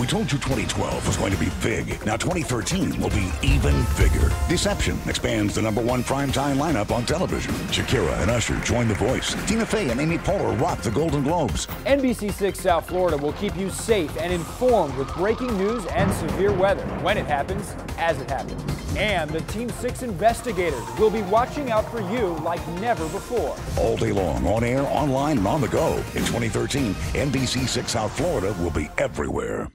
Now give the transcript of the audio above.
We told you 2012 was going to be big. Now 2013 will be even bigger. Deception expands the number one primetime lineup on television. Shakira and Usher join The Voice. Tina Fey and Amy Poehler rock the Golden Globes. NBC6 South Florida will keep you safe and informed with breaking news and severe weather when it happens, as it happens. And the Team 6 investigators will be watching out for you like never before. All day long, on air, online, and on the go. In 2013, NBC6 South Florida will be everywhere.